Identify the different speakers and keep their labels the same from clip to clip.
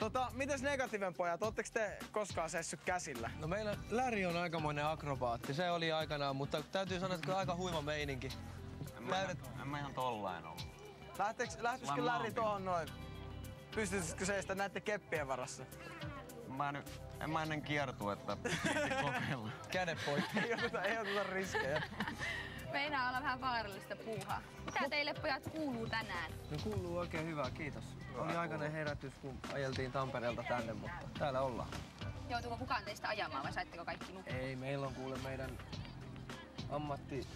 Speaker 1: Tota, mites negatiiven pojat, ootteko te koskaan sessy käsillä?
Speaker 2: No meillä Läri on aikamoinen akrobaatti, se oli aikanaan, mutta täytyy sanoa, että aika huima meininki.
Speaker 3: En mä, ihan, en mä ihan tollain ollut.
Speaker 1: Lähteekö, lähtisikö Läri tuohon noin? Pystyisikö seistä näiden keppien varassa?
Speaker 3: Mä nyt, en mä ennen kiertuetta kokeilla.
Speaker 2: Kädet poikki.
Speaker 1: ei, oteta, ei oteta riskejä.
Speaker 4: Meinaa olla vähän vaarallista puuhaa. Mitä teille pojat kuuluu tänään?
Speaker 2: No kuuluu oikein hyvää, kiitos. Oli aikainen herätys, kun ajeltiin Tampereelta tänne, mutta täällä ollaan.
Speaker 4: Joutuuko kukaan teistä ajamaan vai saitteko kaikki nukkua?
Speaker 2: Ei, meillä on kuule meidän ammatti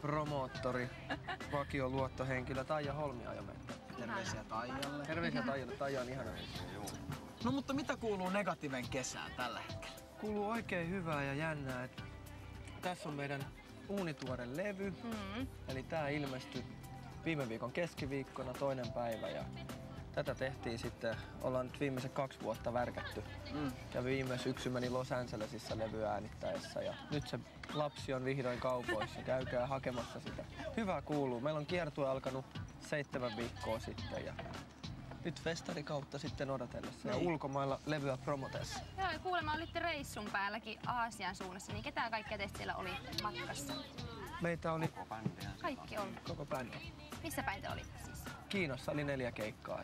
Speaker 2: promoottori, vakio luottohenkilö Taija Holmi ajo meitä.
Speaker 1: Terveisiä Taijalle.
Speaker 2: Terveisiä Taijalle, Taija on ihana.
Speaker 1: No mutta mitä kuuluu negatiiven kesään tällä hetkellä?
Speaker 2: Kuuluu oikein hyvää ja jännää, että tässä on meidän uunituore levy.
Speaker 4: Mm.
Speaker 2: Eli tää ilmestyi viime viikon keskiviikkona toinen päivä ja tätä tehtiin sitten, ollaan nyt viimeiset kaksi vuotta värkätty.
Speaker 1: Mm.
Speaker 2: Ja viime syksy meni Los Angelesissa levyäänittäessä ja nyt se lapsi on vihdoin kaupoissa. Käykää hakemassa sitä. Hyvä kuuluu. Meillä on kiertue alkanut seitsemän viikkoa sitten ja nyt festari kautta sitten odotellessa ja
Speaker 1: Niin.
Speaker 2: ulkomailla levyä promotessa.
Speaker 4: Joo, ja kuulemma olitte reissun päälläkin Aasian suunnassa, niin ketään kaikkia teistä siellä oli matkassa?
Speaker 2: Meitä oli
Speaker 3: Koko bändiä.
Speaker 4: Kaikki on.
Speaker 2: koko bändi.
Speaker 4: Missä päin te olitte siis?
Speaker 2: Kiinassa oli neljä keikkaa.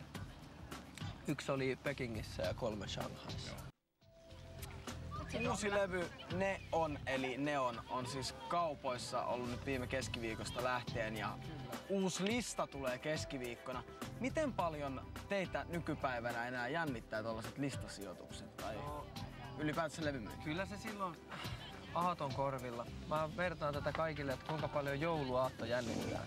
Speaker 2: Yksi oli Pekingissä ja kolme Shanghaissa.
Speaker 1: Uusi levy Ne on, eli Neon, on siis kaupoissa ollut nyt viime keskiviikosta lähtien ja uusi lista tulee keskiviikkona. Miten paljon teitä nykypäivänä enää jännittää tuollaiset listasijoitukset tai ylipäätänsä levymyynti?
Speaker 2: Kyllä se silloin aaton korvilla. Mä vertaan tätä kaikille, että kuinka paljon jouluaatto jännittää.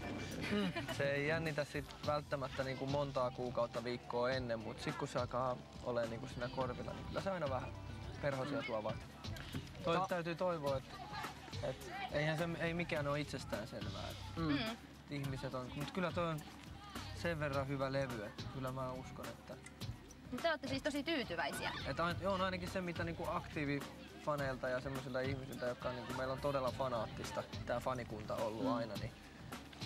Speaker 2: Se ei jännitä sit välttämättä niinku montaa kuukautta viikkoa ennen, mutta sit kun se alkaa olemaan niinku siinä korvilla, niin kyllä se aina vähän perhosia tuo vaan. Toi,
Speaker 1: Ta-
Speaker 2: täytyy toivoa, että et, eihän se, ei mikään ole itsestään selvää. Et
Speaker 4: Mm.
Speaker 2: ihmiset on, mutta kyllä toi on sen verran hyvä levy, että kyllä mä uskon, että
Speaker 4: Mutta te olette siis tosi tyytyväisiä.
Speaker 2: että ain, on ainakin se, mitä niinku aktiivifaneilta ja semmoisilta ihmisiltä, jotka on, niinku, meillä on todella fanaattista tämä fanikunta ollut mm. aina, niin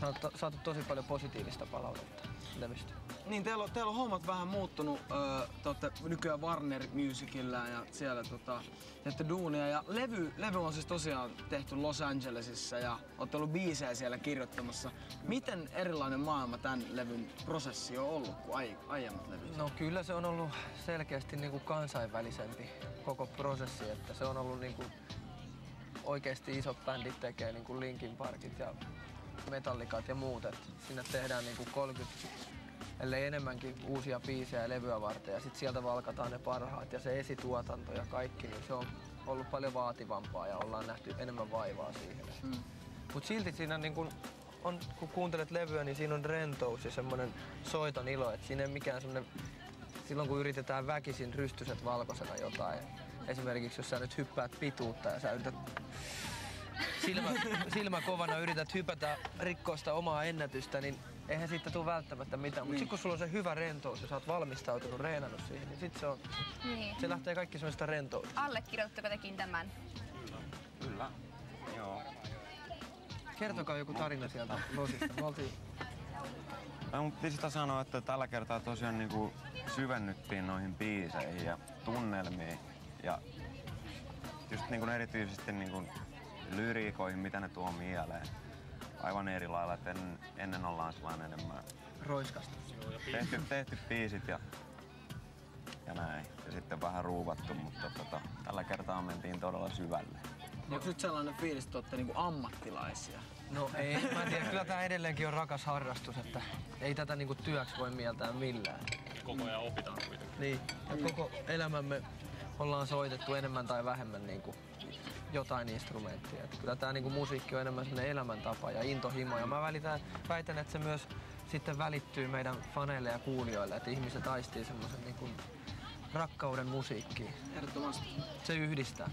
Speaker 2: saatu, saatu tosi paljon positiivista palautetta levystä.
Speaker 1: Niin, teillä on, teillä on hommat vähän muuttunut. Öö, te olette nykyään Warner Musicilla ja siellä tota, teette duunia. Ja levy, levy on siis tosiaan tehty Los Angelesissa ja olette ollut biisejä siellä kirjoittamassa. Miten erilainen maailma tämän levyn prosessi on ollut kuin ai, aiemmat levyt?
Speaker 2: No kyllä se on ollut selkeästi niinku kansainvälisempi koko prosessi, että se on ollut niinku oikeasti isot bändit tekee niinku Linkin Parkit ja Metallicat ja muut, että sinne tehdään niinku 30 ellei enemmänkin uusia biisejä ja levyä varten ja sitten sieltä valkataan ne parhaat ja se esituotanto ja kaikki, niin se on ollut paljon vaativampaa ja ollaan nähty enemmän vaivaa siihen.
Speaker 1: Mm.
Speaker 2: Mutta silti siinä niin kun, on, kun kuuntelet levyä, niin siinä on rentous ja semmoinen soiton ilo, että siinä ei mikään semmoinen, silloin kun yritetään väkisin rystyset valkoisena jotain, esimerkiksi jos sä nyt hyppäät pituutta ja sä yrität silmä, silmä kovana yrität hypätä rikkoa sitä omaa ennätystä, niin eihän siitä tule välttämättä mitään. Mutta
Speaker 1: Niin.
Speaker 2: sitten kun sulla on se hyvä rentous ja sä oot valmistautunut, reenannut siihen, niin sit se, on,
Speaker 4: Niin.
Speaker 2: se lähtee kaikki semmoista rentoudesta.
Speaker 4: Allekirjoittako tekin tämän?
Speaker 3: Kyllä. Joo.
Speaker 2: Kertokaa joku tarina sieltä Losista. Me oltiin
Speaker 3: No, mutta sitä sanoa, että tällä kertaa tosiaan niinku syvennyttiin noihin biiseihin ja tunnelmiin ja just niinku erityisesti niinku lyriikoihin, mitä ne tuo mieleen. Aivan eri lailla, että ennen, ennen ollaan sellainen enemmän
Speaker 2: roiskasta.
Speaker 3: tehty, tehty biisit ja, ja näin. Ja sitten vähän ruuvattu, mutta tota, tällä kertaa mentiin todella syvälle.
Speaker 1: Onko nyt sellainen fiilis, että olette niinku ammattilaisia?
Speaker 2: No ei, mä en tiedä, kyllä tää edelleenkin on rakas harrastus, että ei tätä niinku työksi voi mieltää millään.
Speaker 5: Koko ajan opitaan kuitenkin.
Speaker 2: Niin, ja koko elämämme ollaan soitettu enemmän tai vähemmän niinku jotain instrumenttia. Että kyllä tää niinku musiikki on enemmän sellainen elämäntapa ja intohimo. Ja mä välitän, väitän, että se myös sitten välittyy meidän faneille ja kuulijoille, että ihmiset aistii semmoisen niinku rakkauden musiikkiin.
Speaker 1: Ehdottomasti.
Speaker 2: Se yhdistää.